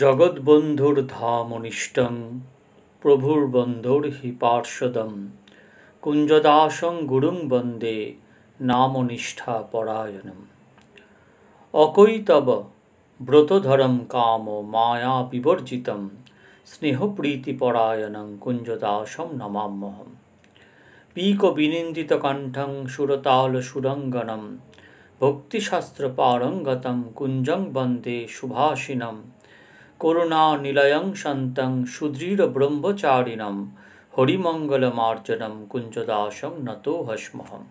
জগৎবন্ধুর ধামনিষ্টং প্রভুর্বন্ধুর হি পার্শ্বদম। কুঞ্জদাসং গুরুং বন্দে, নামনিষ্ঠা পরায়ণম। অকৈতব ব্রতধরম কাম মায়া বিবর্জিতম স্নেহপ্রীতিপরায়ণং কুঞ্জদাসম নমাম্যহম peak বিনিন্দিত কণ্ঠং সুরতাল সুরঙ্গনম, ভক্তিশাস্ত্র পারঙ্গতম Kunzang বন্দে সুভাষিনম করুণা নিলয়ং শান্তং সুদৃঢ় ব্রহ্মচারিণম হরিমঙ্গলমার্জনম কুঞ্জদাসং নতো হস্মহম।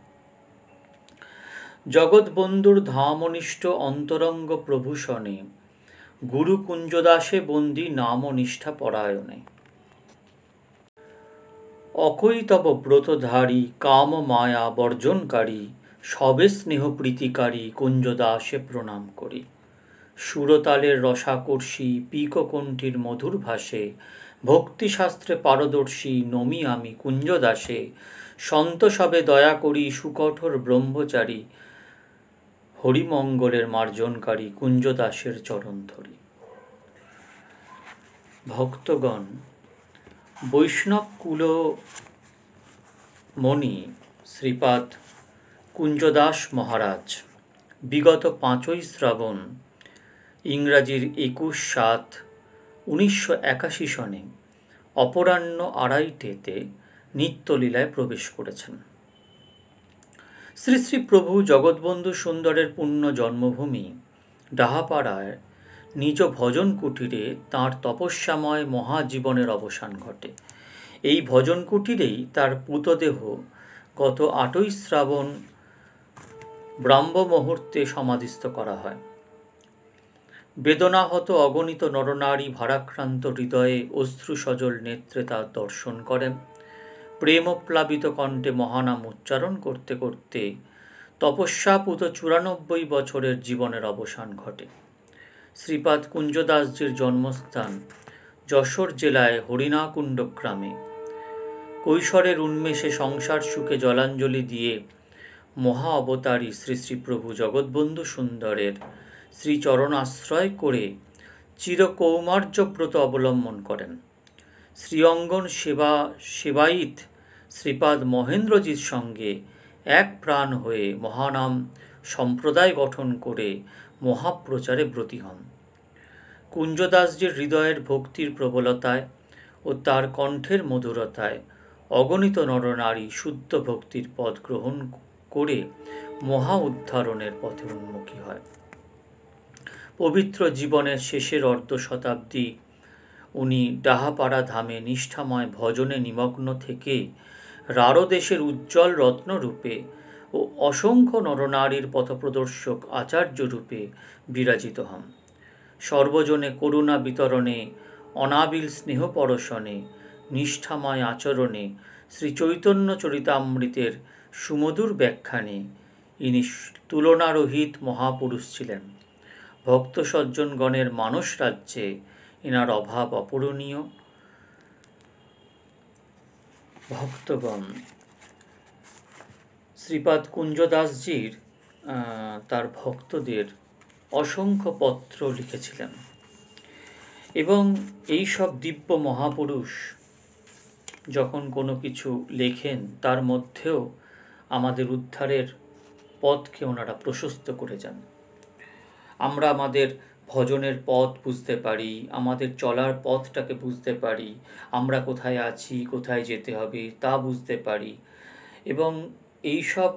জগৎবন্ধুর ধামনিষ্ঠ অন্তরঙ্গ প্রভূষণে গুরু কুঞ্জদাসে বন্দি নামনিষ্ঠা পরায়ণে। অকৈতব ব্রতধারী কাম মায়া বর্জনকারী, সবে স্নেহ প্রীতিকারী কুঞ্জদাসে প্রণাম করি। সুরতালের রসাকর্ষী পিককণ্ঠীর মধুর ভাষে, ভক্তিশাস্ত্রে পারদর্শী নমি আমি কুঞ্জদাসে সন্ত সবে দয়া করি সুকঠোর ব্রহ্মচারী, হরিমঙ্গলের মার্জনকারী কুঞ্জদাসের চরণ ধরি। ভক্তগণ বৈষ্ণব কুল মণি শ্রীপাদ কুঞ্জদাস মহারাজ, বিগত পাঁচই শ্রাবণ ইংরাজির একুশ সাত উনিশশো একাশি সনে অপরাহ্ন আড়াইটেতে নিত্যলীলায় প্রবেশ করেছেন। শ্রী শ্রী প্রভু জগৎবন্ধু সুন্দরের পুণ্য জন্মভূমি ডাহাপাড়ায় নিজ ভজন কুটিরে তাঁর তপস্যাময় মহাজীবনের অবসান ঘটে। এই ভজন কুটিরেই তার পুতদেহ গত আটই শ্রাবণ ব্রাহ্ম মুহূর্তে সমাধিস্থ করা হয়। বেদনাহত অগণিত নরনারী ভারাক্রান্ত হৃদয়ে অশ্রু সজল নেত্রে তার দর্শন করেন। প্রেমপ্লাবিত কণ্ঠে মহানাম উচ্চারণ করতে করতে তপস্যাপুত চুরানব্বই বছরের জীবনের অবসান ঘটে। শ্রীপাদ কুঞ্জদাসজির জন্মস্থান যশোর জেলায় হরিণাকুণ্ড গ্রামে। কৈশোরের উন্মেষে সংসার সুখে জলাঞ্জলি দিয়ে মহা অবতারী শ্রী শ্রীপ্রভু জগৎবন্ধু সুন্দরের শ্রীচরণ আশ্রয় করে চিরকৌমার্যব্রত অবলম্বন করেন। শ্রীঅঙ্গন সেবা, সেবায়িত শ্রীপাদ মহেন্দ্রজির সঙ্গে এক প্রাণ হয়ে মহানাম সম্প্রদায় গঠন করে মহাপ্রচারে ব্রতী হন। কুঞ্জদাসজির হৃদয়ের ভক্তির প্রবলতায় ও তার কণ্ঠের মধুরতায় অগণিত নরনারী শুদ্ধ ভক্তির পদ গ্রহণ করে মহা উদ্ধারণের পথে উন্মুখী হয়। পবিত্র জীবনের শেষের অর্ধ শতাব্দী। উনি ডাহাপাড়া ধামে নিষ্ঠাময় ভজনে নিমগ্ন থেকে রারদেশের উজ্জ্বল রত্নরূপে ও অসংখ্য নরনারীর পথপ্রদর্শক আচার্য রূপে বিরাজিত হন। সর্বজনে করুণা বিতরণে, অনাবিল স্নেহ পরশনে নিষ্ঠাময় আচরণে শ্রী চৈতন্য চরিতামৃতের সুমধুর ব্যাখ্যানে ইনি তুলনারহিত মহাপুরুষ ছিলেন। ভক্ত সজ্জনগণের মানস রাজ্যে এনার অভাব অপূরণীয়। ভক্তগণ, শ্রীপাদ কুঞ্জদাসজির তার ভক্তদের অসংখ্য পত্র লিখেছিলেন এবং এই সব দিব্য মহাপুরুষ যখন কোনো কিছু লেখেন, তার মধ্যেও আমাদের উদ্ধারের পথকে ওনারা প্রশস্ত করে যান। আমরা আমাদের ভজনের পথ বুঝতে পারি, আমাদের চলার পথটাকে বুঝতে পারি, আমরা কোথায় আছি, কোথায় যেতে হবে তা বুঝতে পারি। এবং এই সব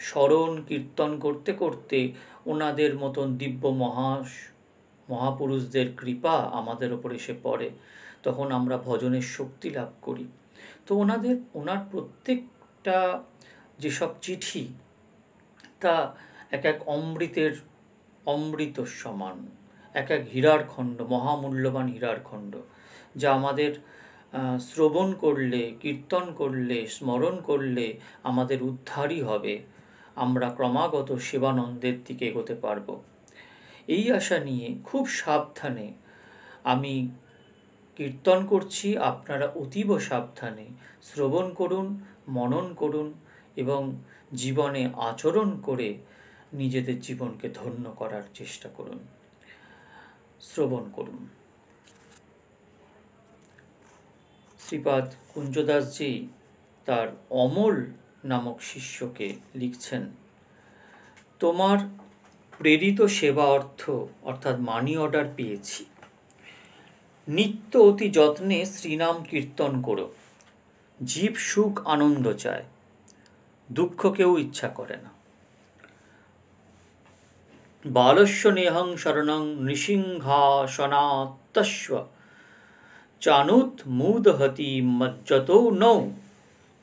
স্মরণ, কীর্তন করতে করতে ওনাদের মতন দিব্য মহা, মহাপুরুষদের কৃপা আমাদের ওপর এসে পড়ে, তখন আমরা ভজনের শক্তি লাভ করি। তো ওনাদের, ওনার প্রত্যেকটা যেসব চিঠি, তা এক এক অমৃতের অমৃত সমান। এক এক হীরার খণ্ড, মহামূল্যবান হীরার খণ্ড, যা আমাদের শ্রবণ করলে, কীর্তন করলে, স্মরণ করলে আমাদের উদ্ধারই হবে। আমরা ক্রমাগত সেবানন্দের দিকে এগোতে পারব। এই আশা নিয়ে খুব সাবধানে আমি কীর্তন করছি। আপনারা অতীব সাবধানে শ্রবণ করুন, মনন করুন এবং জীবনে আচরণ করে নিজেদের জীবনকে ধন্য করার চেষ্টা করুন। শ্রবণ করুন। শ্রীপাদ কুঞ্জদাসজি তার অমল নামক শিষ্যকে লিখছেন, তোমার প্রেরিত সেবা অর্থ, অর্থাৎ মানি অর্ডার পেয়েছি। নিত্য অতি যত্নে শ্রীনাম কীর্তন করো। জীব সুখ আনন্দ চায়। দুঃখ কেউ ইচ্ছা করে না। বালস্য নেহং শরণং নৃসিংহাসনাতস্ব চানুত মুদহতি মজ্জতো নৌ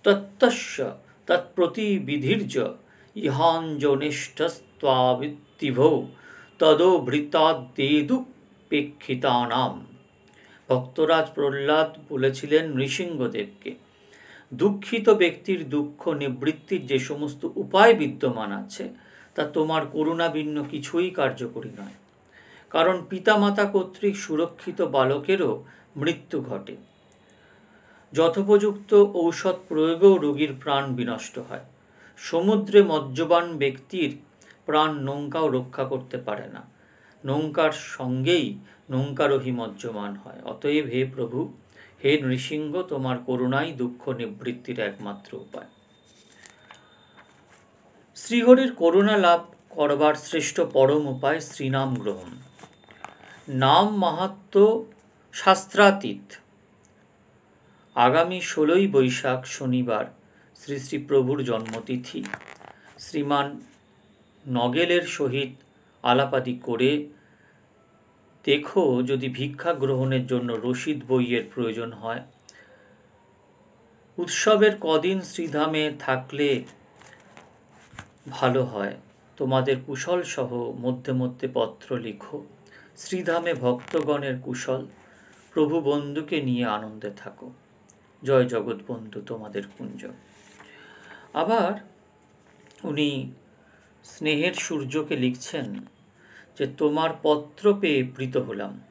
তত্তস্য তৎপ্রতিবিধির্য ইহাঞ্জনিষ্ঠস্ত্বাবিত্তিভৌ তদোভৃতাদ্দেদুপেক্ষিতানাম ভক্তরাজ প্রহ্লাদ বলেছিলেন নৃসিংহদেবকে, দুঃখিত ব্যক্তির দুঃখ নিবৃত্তির যে সমস্ত উপায় বিদ্যমান আছে তা তোমার করুণা ভিন্ন কিছুই কার্যকরী নয়। কারণ পিতামাতা কর্তৃক সুরক্ষিত বালকেরও মৃত্যু ঘটে। যথোপযুক্ত ঔষধ প্রয়োগেও রোগীর প্রাণ বিনষ্ট হয়। সমুদ্রে মজ্জবান ব্যক্তির প্রাণ নৌকাও রক্ষা করতে পারে না। নৌকার সঙ্গেই নৌকারোহী মজ্জমান হয়। অতএব হে প্রভু, হে নৃসিংহ, তোমার করুণাই দুঃখ নিবৃত্তির একমাত্র উপায়। শ্রীহরির করুণা লাভ করবার শ্রেষ্ঠ পরম উপায় শ্রীনাম গ্রহণ। নাম মাহাত্ম শাস্ত্রাতীত। আগামী ষোলোই বৈশাখ শনিবার শ্রী শ্রী প্রভুর জন্মতিথি। শ্রীমান নগেলের সহিত আলাপাদি করে দেখো যদি ভিক্ষা গ্রহণের জন্য রসিদ বইয়ের প্রয়োজন হয়। উৎসবের কদিন শ্রীধামে থাকলে ভালো হয়। তোমাদের কুশল সহ মধ্যে মধ্যে পত্র লিখো। শ্রীধামে ভক্তগণের কুশল, প্রভু বন্ধুকে নিয়ে আনন্দে থাকো। জয় জগৎ বন্ধু তোমাদের কুঞ্জ আবার উনি স্নেহের সূর্যকে লিখছেন যে, তোমার পত্র পেয়ে প্রীত হলাম।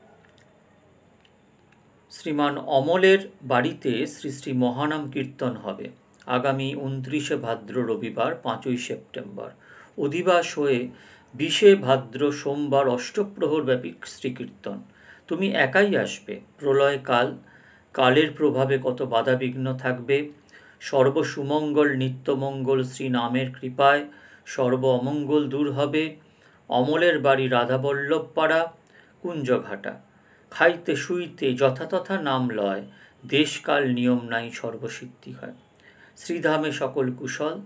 শ্রীমান অমলের বাড়িতে শ্রী শ্রী মহানাম কীর্তন হবে। আগামী উনত্রিশে ভাদ্র রবিবার, পাঁচই সেপ্টেম্বর। অধিবাস হয়ে বিশে ভাদ্র সোমবার অষ্টপ্রহর ব্যাপী শ্রীকীর্তন। তুমি একাই আসবে। প্রলয়কাল কালের প্রভাবে কত বাধাবিঘ্ন থাকবে। সর্বসুমঙ্গল নিত্যমঙ্গল শ্রী নামের কৃপায় সর্ব অমঙ্গল দূর হবে। অমলের বাড়ি রাধাবল্লভ পাড়া কুঞ্জঘাটা। খাইতে শুইতে যথাতথা নাম লয়। দেশকাল নিয়ম নাই সর্বসিদ্ধি হয়। শ্রীধামে সকল কুশল,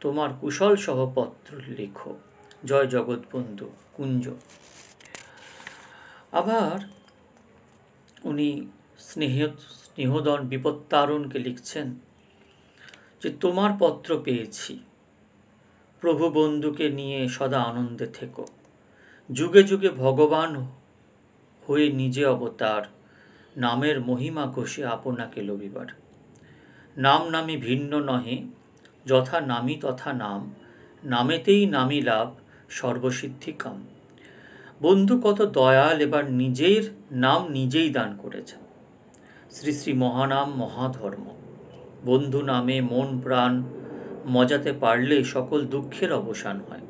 তোমার কুশল সহ পত্র লেখো। জয় জগৎবন্ধু কুঞ্জ। আবার উনি স্নেহ, স্নেহদন বিপত্তারণকে লিখছেন যে, তোমার পত্র পেয়েছি। প্রভু বন্ধুকে নিয়ে সদা আনন্দে থেকো। যুগে যুগে ভগবান হয়ে নিজে অবতার, নামের মহিমা ঘষে আপনাকে লবিবার নাম নামি ভিন্ন নহে, যথা নামি তথা নাম, নামেতেই নামি লাভ সর্বসিদ্ধি কাম বন্ধু কত দয়াল এবার নিজের নাম নিজেই দান করেছেন শ্রী শ্রী মহানাম মহাধর্ম। বন্ধু নামে মন প্রাণ, মজাতে পারলে সকল দুঃখের অবসান হয়।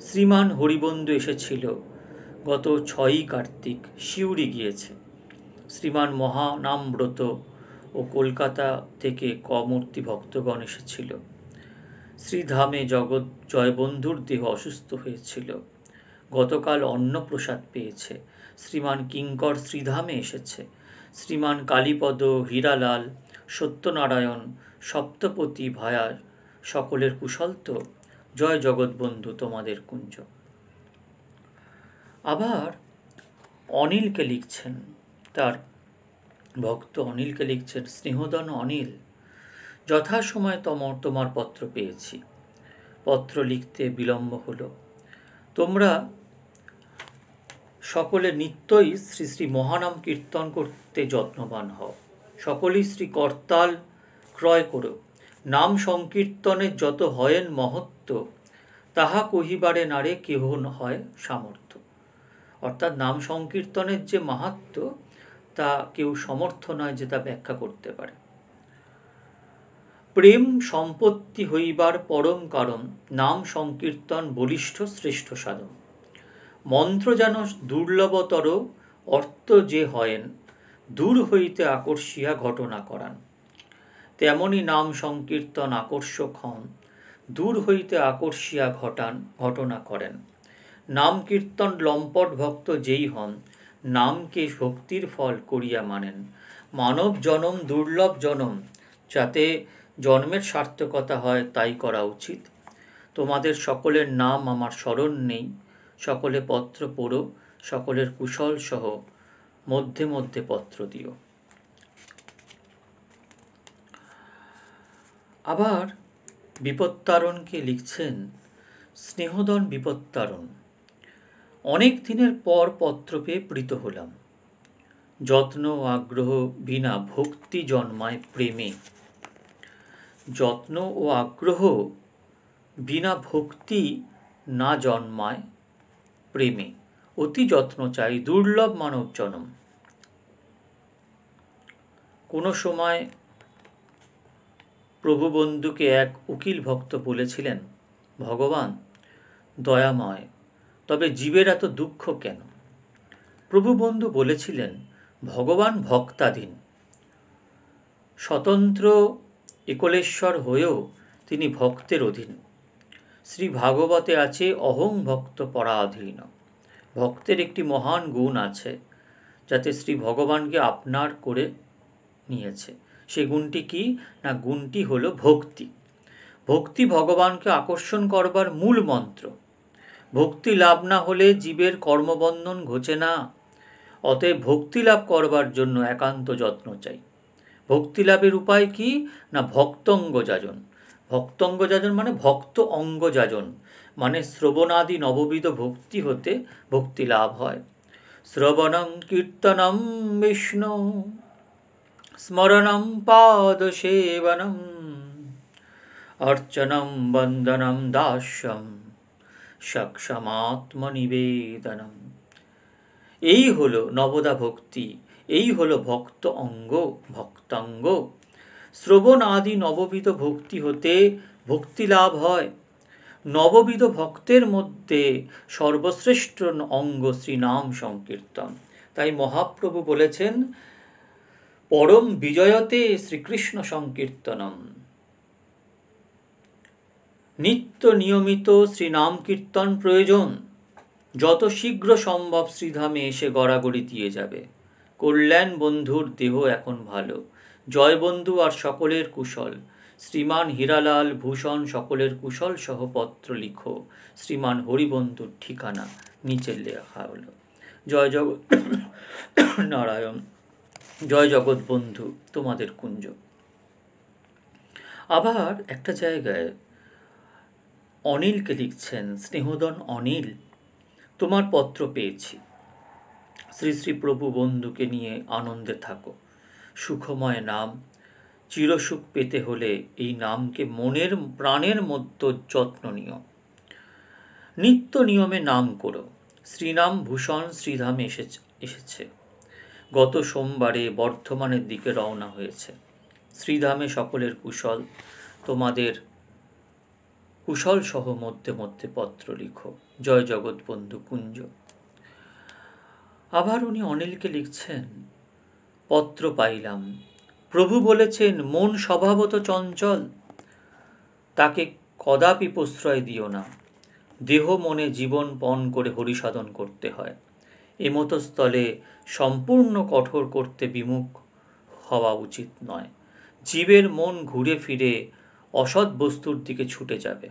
শ্রীমান হরিবন্ধু এসেছিল, গত ছয়ই কার্তিক, শিউরি গিয়েছে। শ্রীমান মহানামব্রত ও কলকাতা থেকে কমূর্তি ভক্তগণ এসেছিল। শ্রীধামে জগৎ জয়বন্ধুর দেহ অসুস্থ হয়েছিল। গতকাল অন্নপ্রসাদ পেয়েছে। শ্রীমান কিঙ্কর শ্রীধামে এসেছে। শ্রীমান কালীপদ, হীরালাল, সত্যনারায়ণ, সপ্তপতি ভায়ার সকলের কুশল তো। জয় জগৎবন্ধু তোমাদের কুঞ্জ। আবার অনিলকে লিখছেন তার ভক্ত অনিলকে লিখছেন স্নেহদন অনিল, যথাসময় তমর তোমার পত্র পেয়েছি। পত্র লিখতে বিলম্ব হলো। তোমরা সকলে নিত্যই শ্রী শ্রী মহানাম কীর্তন করতে যত্নবান হও। সকলেই শ্রী করতাল ক্রয় করো। নাম সংকীর্তনের যত হয়েন মহত্ব, তাহা কহিবারে নারে কেহ হয় সামর্থ্য। অর্থাৎ নাম সংকীর্তনের যে মাহাত্ম তা কেউ সমর্থ নয় যে তা ব্যাখ্যা করতে পারে। প্রেম সম্পত্তি হইবার পরম কারণ, নাম সংকীর্তন বলিষ্ঠ শ্রেষ্ঠ সাধন। মন্ত্র যেন দুর্লভতর, অর্থ যে হয়েন, দূর হইতে আকর্ষিয়া ঘটনা করান। তেমনি নাম সংকীর্তন আকর্ষক হন, দূর হইতে আকর্ষিয়া ঘটান, ঘটনা করেন। নাম কীর্তন লম্পট ভক্ত যেই হন নামকে শক্তির ফল করিয়া মানেন। মানব জনম দুর্লভ জনম, যাতে জন্মের সার্থকতা হয় তাই করা উচিত। তোমাদের সকলের নাম আমার স্মরণ নেই, সকলে পত্র পড়ো, সকলের কুশল সহ মধ্যে মধ্যে পত্র দিও। আবার বিপত্তারণকে লিখছেন স্নেহদন বিপত্তারণ। অনেক দিনের পর পত্র পেয়ে প্রীত হলাম। যত্ন, আগ্রহ বিনা ভক্তি জন্মায় প্রেমে। যত্ন ও আগ্রহ বিনা ভক্তি না জন্মায় প্রেমে। অতি যত্ন চাই দুর্লভ মানব জনম। কোনো সময় প্রভু বন্ধুকে এক উকিল ভক্ত বলেছিলেন, ভগবান, দয়াময় তবে জীবের এত দুঃখ কেন? প্রভু বন্ধু বলেছিলেন, ভগবান ভক্তাধীন। স্বতন্ত্র একলেশ্বর হয়েও তিনি ভক্তের অধীন। শ্রী ভাগবতে আছে, অহং ভক্ত পরাধীন। ভক্তের একটি মহান গুণ আছে, যাতে শ্রী ভগবানকে আপনার করে নিয়েছে। সে গুণটি কি? না, গুণটি হলো ভক্তি। ভক্তি ভগবানকে আকর্ষণ করবার মূল মন্ত্র। ভক্তি লাভ না হলে জীবের কর্মবন্ধন ঘোচে না। অতএব ভক্তি লাভ করবার জন্য একান্ত যত্ন চাই। ভক্তি লাভের উপায় কি? না ভক্তঙ্গ যাজন ভক্তঙ্গ যাজন মানে ভক্ত অঙ্গ যাজন মানে শ্রবণাদি নববিধ ভক্তি হতে ভক্তি লাভ হয়। শ্রবণং কীর্তনম বিষ্ণু, স্মরণম পাদসেবনম অর্চনম বন্দনম দাস্যম। সক্ষমাত্মনিবেদনম। এই হলো নবদা ভক্তি এই হলো ভক্ত অঙ্গ, ভক্তাঙ্গ। শ্রবণ আদি নববিধ ভক্তি হতে ভক্তি লাভ হয়। নববিধ ভক্তের মধ্যে সর্বশ্রেষ্ঠ অঙ্গ শ্রীনাম সংকীর্তন। তাই মহাপ্রভু বলেছেন, পরম বিজয়তে শ্রীকৃষ্ণ সংকীর্তনম। নিত্য নিয়মিত শ্রীনাম কীর্তন প্রয়োজন। যত শীঘ্র সম্ভব শ্রীধামে এসে গড়াগড়ি দিয়ে যাবে। কল্যাণ বন্ধুর দেহ এখন ভালো। জয় বন্ধু আর সকলের কুশল। শ্রীমান হীরালাল ভূষণ সকলের কুশল সহ পত্র লিখো। শ্রীমান হরিবন্ধুর ঠিকানা নিচে লেখা হলো। জয় জগৎ নারায়ণ। জয় জগৎ বন্ধু, তোমাদের কুঞ্জ। আবার একটা জায়গায় অনিলকে লিখছেন, স্নেহদন অনিল, তোমার পত্র পেয়েছি। শ্রী শ্রী প্রভু বন্ধুকে নিয়ে আনন্দে থাকো। সুখময় নাম, চিরসুখ পেতে হলে এই নামকে মনের, প্রাণের মধ্য যত্ন নিও। নিত্য নিয়মে নাম করো। শ্রীনাম ভূষণ শ্রীধামে এসেছে। গত সোমবারে বর্ধমানের দিকে রওনা হয়েছে। শ্রীধামে সকলের কুশল, তোমাদের কুশল সহ মধ্যে মধ্যে পত্র লিখো, জয় জগৎ বন্ধু কুঞ্জ। আবার উনি অনিলকে লিখছেন, পত্র পাইলাম, প্রভু বলেছেন, মন স্বভাবত চঞ্চল, তাকে কদাপি প্রশ্রয় দিও না, দেহ মনে জীবন পণ করে হরিসাধন করতে হয় এমতো স্থলে সম্পূর্ণ কঠোর করতে বিমুখ হওয়া উচিত নয়, জীবের মন ঘুরে ফিরে অসৎ বস্তুর দিকে ছুটে যাবে।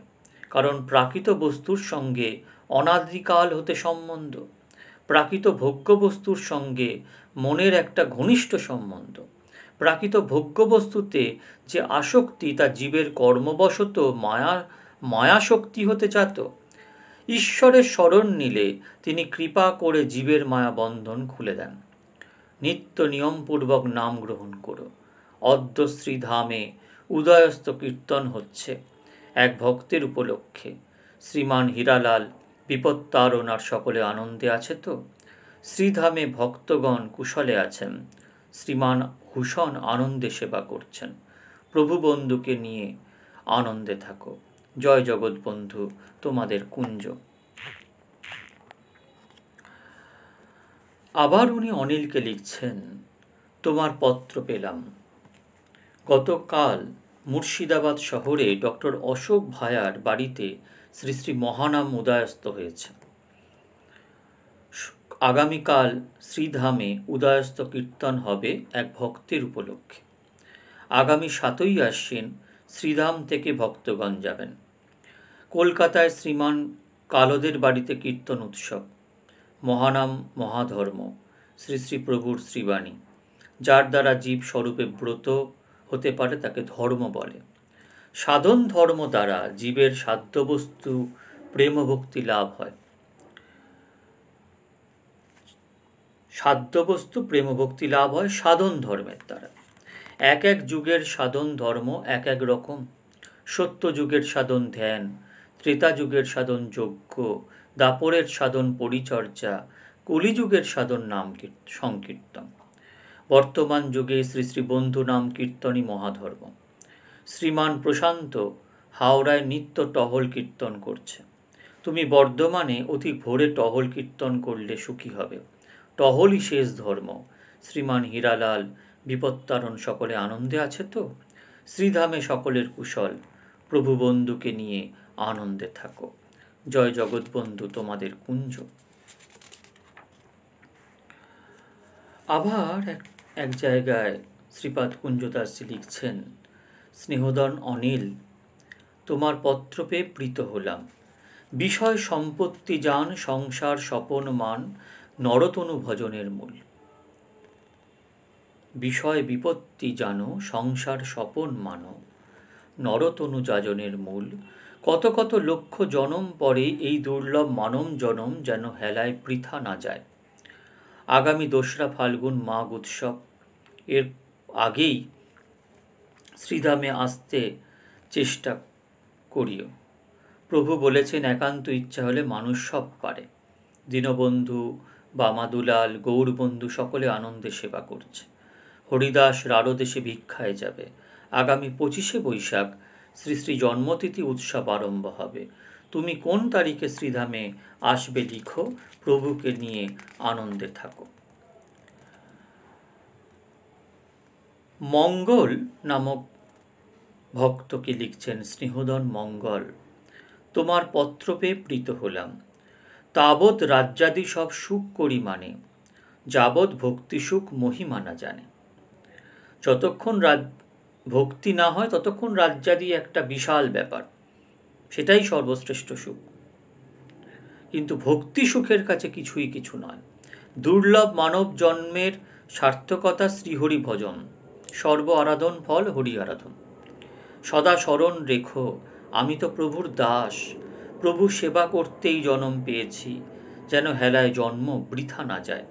কারণ প্রাকৃত বস্তুর সঙ্গে অনাদিকাল হতে সম্বন্ধ। প্রাকৃত ভোগ্য বস্তুর সঙ্গে মনের একটা ঘনিষ্ঠ সম্বন্ধ। প্রাকৃত ভোগ্য বস্তুতে যে আসক্তি তা জীবের কর্মবশত মায়া, মায়াশক্তি হতে চাত। ঈশ্বরের স্মরণ নিলে তিনি কৃপা করে জীবের মায়া বন্ধন খুলে দেন। নিত্য নিয়মপূর্বক নাম গ্রহণ করো। অদ্যশ্রী ধামে উদয়স্ত কীর্তন হচ্ছে এক ভক্তের উপলক্ষে। শ্রীমান হীরালাল, বিপত্তারণার সকলে আনন্দে আছে তো? শ্রীধামে ভক্তগণ কুশলে আছেন। শ্রীমান ভূষণ আনন্দে সেবা করছেন। প্রভু বন্ধুকে নিয়ে আনন্দে থাকো। জয় জগৎ বন্ধু, তোমাদের কুঞ্জ। আবার উনি অনিলকে লিখছেন, তোমার পত্র পেলাম। গতকাল মুর্শিদাবাদ শহরে ডক্টর অশোক ভায়ার বাড়িতে শ্রী শ্রী মহানাম উদয়স্ত হয়েছে। আগামীকাল শ্রীধামে উদয়স্ত কীর্তন হবে এক ভক্তের উপলক্ষে। আগামী সাতই আশ্বিন শ্রীধাম থেকে ভক্তগণ যাবেন। কলকাতায় শ্রীমান কালদের বাড়িতে কীর্তন উৎসব। মহানাম মহাধর্ম, শ্রী শ্রী প্রভুর শ্রীবাণী, যার দ্বারা জীব স্বরূপে ব্রত হতে পারে তাকে ধর্ম বলে। সাধন ধর্ম দ্বারা জীবের সাধ্যবস্তু প্রেম ভক্তি লাভ হয়। সাধ্যবস্তু প্রেম ভক্তি লাভ হয় সাধন ধর্মের দ্বারা। এক এক যুগের সাধন ধর্ম এক এক রকম। সত্য যুগের সাধন ধ্যান, ত্রেতা যুগের সাধন যজ্ঞ, দাপরের সাধন পরিচর্যা, কলিযুগের সাধন নাম সংকীর্তন। বর্তমান যুগে শ্রী শ্রী বন্ধু নাম কীর্তনই মহাধর্ম। শ্রীমান প্রশান্ত হাওড়ায় নিত্য টহল কীর্তন করছে। তুমি বর্ধমানে অতি ভোরে টহল কীর্তন করলে সুখী হবে। টহলই শেষ ধর্ম। শ্রীমান হীরালাল, বিপত্তারণ সকলে আনন্দে আছে তো? শ্রীধামে সকলের কুশল। প্রভু বন্ধুকে নিয়ে আনন্দে থাকো। জয় জগৎবন্ধু তোমাদের কুঞ্জ। আবার এক এক জায়গায় শ্রীপাদ কুঞ্জদাসজি লিখছেন, স্নেহদন অনিল, তোমার পত্র পেয়ে প্রীত হলাম। বিষয় সম্পত্তি যান, সংসার স্বপন মান, নরতনু ভজনের মূল। বিষয় বিপত্তি জানো, সংসার স্বপন মানো, নরতনু যাজনের মূল। কত কত লক্ষ জনম পরে এই দুর্লভ মানম জনম যেন হেলায় পৃথা না যায়। আগামী দোসরা ফাল্গুন মাঘ উৎসব এর আগেই শ্রীধামে আসতে চেষ্টা করিও। প্রভু বলেছেন, একান্ত ইচ্ছা হলে মানুষ সব পারে। দীনবন্ধু, বামাদুলাল, গৌরবন্ধু সকলে আনন্দে সেবা করছে। হরিদাস রারদেশে ভিক্ষায় যাবে। আগামী পঁচিশে বৈশাখ শ্রী শ্রী জন্মতিথি উৎসব আরম্ভ হবে। তুমি কোন তারিখে শ্রীধামে আসবে লিখো। প্রভুকে নিয়ে আনন্দে থাকো। মঙ্গল নামক ভক্তকে লিখছেন স্নেহদন মঙ্গল। তোমার পত্র পেয়ে প্রীত হলাম। তাবৎ রাজ্যাদি সব সুখ করি মানে যাবৎ ভক্তি সুখ মহিমানা জানে। যতক্ষণ রাজ, ভক্তি না হয় ততক্ষণ রাজ্যাদি একটা বিশাল ব্যাপার, সেটাই সর্বশ্রেষ্ঠ সুখ। কিন্তু ভক্তি সুখের কাছে কিছুই কিছু নয়। দুর্লভ মানব জন্মের সার্থকতা শ্রীহরি ভজন সর্ব আরাধন ফল হরি আরাধন সদা স্মরণ রেখো, আমি তো প্রভুর দাস। প্রভু সেবা করতেই জন্ম পেয়েছি, যেন হেলায় জন্ম বৃথা না যায়।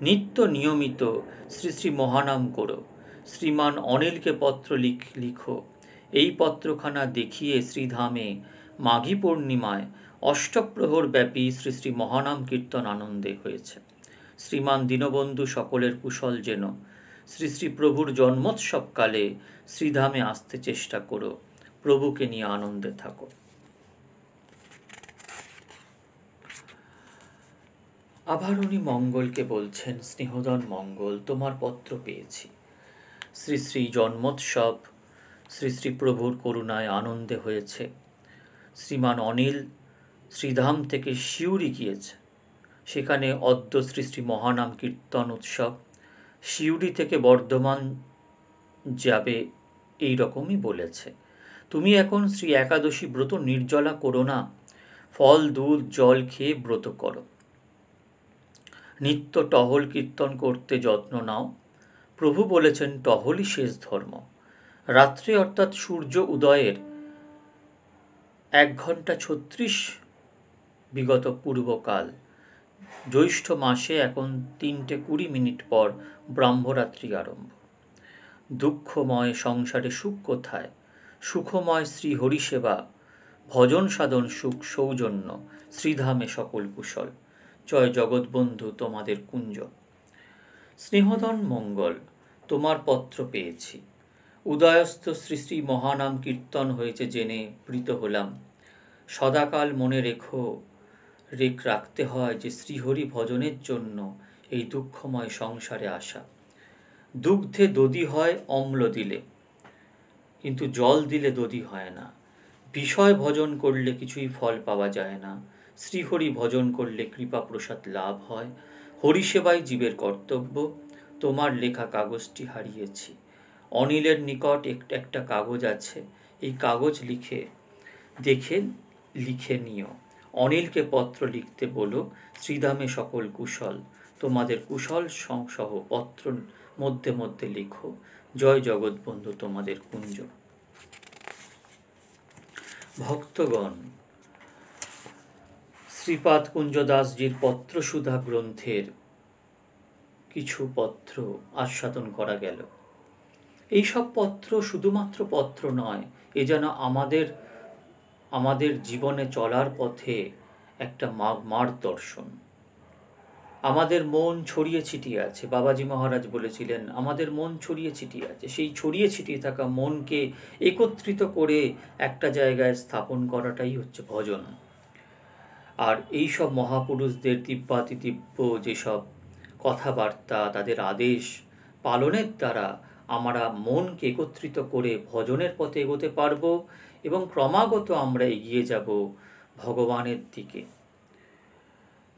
নিত্য নিয়মিত শ্রী শ্রী মহানাম করো, শ্রীমান অনিলকে পত্র লিখ, লিখো। এই পত্রখানা দেখিয়ে শ্রীধামে মাঘী পূর্ণিমায় অষ্টপ্রহর ব্যাপী শ্রী শ্রী মহানাম কীর্তন আনন্দে হয়েছে। শ্রীমান দীনবন্ধু সকলের কুশল যেন শ্রী শ্রী প্রভুর জন্মোৎসবকালে শ্রীধামে আসতে চেষ্টা করো। প্রভুকে নিয়ে আনন্দে থাকো। আবার উনি মঙ্গলকে বলছেন স্নেহদন মঙ্গল, তোমার পত্র পেয়েছি। শ্রী শ্রী জন্মোৎসব, শ্রী শ্রী প্রভুর করুণায় আনন্দে হয়েছে। শ্রীমান অনিল শ্রীধাম থেকে শিউরি গিয়েছে। সেখানে অদ্য শ্রী শ্রী মহানাম কীর্তন উৎসব শিউরি থেকে বর্ধমান যাবে এই রকমই বলেছে। তুমি এখন শ্রী একাদশী ব্রত নির্জলা করো না, ফল, দুধ, জল খেয়ে ব্রত করো। নিত্য টহল কীর্তন করতে যত্ন নাও। প্রভু বলেছেন, টহলই শেষ ধর্ম। রাত্রি অর্থাৎ সূর্য উদয়ের এক ঘণ্টা ছত্রিশ বিগত পূর্বকাল। জ্যৈষ্ঠ মাসে এখন তিনটে কুড়ি মিনিট পর ব্রহ্মরাত্রি আরম্ভ। দুঃখময় সংসারে সুখ কোথায়? সুখময় শ্রী হরিসেবা ভজন সাধন সুখ সৌজন্য, শ্রীধামে সকল কুশল। জয় জগৎবন্ধু তোমাদের কুঞ্জ। স্নেহধন মঙ্গল, তোমার পত্র পেয়েছি। উদয়স্থ শ্রী শ্রী মহানাম কীর্তন হয়েছে জেনে প্রীত হলাম। সদাকাল মনে রেখো রেখ রাখতে হয় যে শ্রীহরি ভজনের জন্য এই দুঃখময় সংসারে আসা। দুগ্ধে দদি হয়, অম্ল দিলে। কিন্তু জল দিলে দধি হয় না। বিষয় ভজন করলে কিছুই ফল পাওয়া যায় না। শ্রীহরি ভজন করলে কৃপা প্রসাদ লাভ হয়। হরিসেবাই জীবের কর্তব্য। তোমার লেখা কাগজটি হারিয়েছি। অনিলের নিকট একটা কাগজ আছে। এই কাগজ লিখে দেখে লিখে নিও। অনিলকে পত্র লিখতে বলো, শ্রীধামে সকল কুশল, তোমাদের কুশল সহ পত্র মধ্যে মধ্যে লিখো। জয় জগৎবন্ধু তোমাদের কুঞ্জ। ভক্তগণ, শ্রীপাদ কুঞ্জদাসজির পত্রসুধা গ্রন্থের কিছু পত্র আস্বাদন করা গেল। এইসব পত্র শুধুমাত্র পত্র নয়, এ যেন আমাদের আমাদের জীবনে চলার পথে একটা মার্গদর্শন আমাদের মন ছড়িয়ে ছিটিয়ে আছে, বাবাজি মহারাজ বলেছিলেন, আমাদের মন ছড়িয়ে ছিটিয়ে আছে। সেই ছড়িয়ে ছিটিয়ে থাকা মনকে একত্রিত করে একটা জায়গায় স্থাপন করাটাই হচ্ছে ভজন। আর এই সব মহাপুরুষদের দিব্যাতিদিব্য যেসব কথাবার্তা, তাদের আদেশ পালনের দ্বারা আমরা মনকে একত্রিত করে ভজনের পথে এগোতে পারব এবং ক্রমাগত আমরা এগিয়ে যাব ভগবানের দিকে।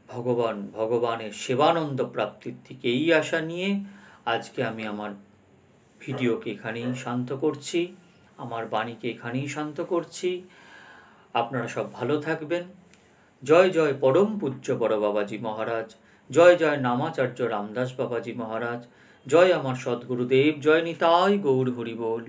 ভগবান, ভগবানের সেবানন্দ প্রাপ্তির দিকে এই আশা নিয়ে আজকে আমি আমার ভিডিওকে এখানেই শান্ত করছি, আমার বাণীকে এখানেই শান্ত করছি। আপনারা সব ভালো থাকবেন। জয় জয় পরম পূজ্য বড় বাবাজি মহারাজ, জয় জয় নামাচার্য রামদাস বাবাজি মহারাজ জয় আমার সদ্গুরুদেব জয় নিতাই গৌর হরিবোল।